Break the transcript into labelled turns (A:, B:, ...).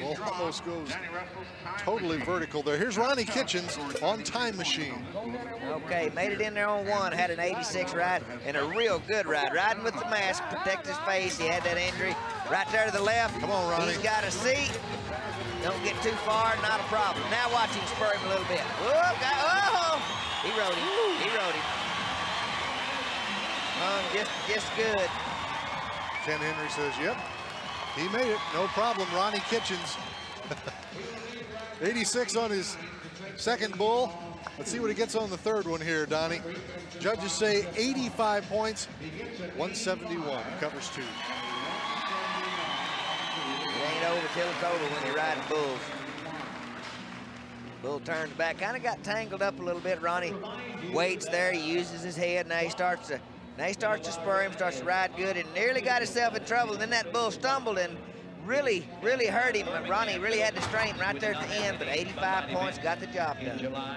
A: Well, almost goes totally vertical there. Here's Ronnie Kitchens on Time Machine.
B: Okay, made it in there on one, had an 86 ride, and a real good ride. Riding with the mask, protect his face. He had that injury. Right there to the left.
A: Come on, Ronnie.
B: He's got a seat. Don't get too far, not a problem. Now watch him spur him a little bit. Whoa, got, oh! He rode him. He rode him. Um, just, just good.
A: Ken Henry says, yep, he made it. No problem. Ronnie Kitchens. 86 on his second bull. Let's see what he gets on the third one here, Donnie. Judges say 85 points, 171. Covers two.
B: It ain't over till it's over when you're riding bulls. Bull turns back, kind of got tangled up a little bit. Ronnie waits there, he uses his head, now he starts to now he starts to spur him, starts to ride good, and nearly got himself in trouble. And Then that bull stumbled and really, really hurt him. Ronnie really had to strain right there at the end, but 85 points got the job done.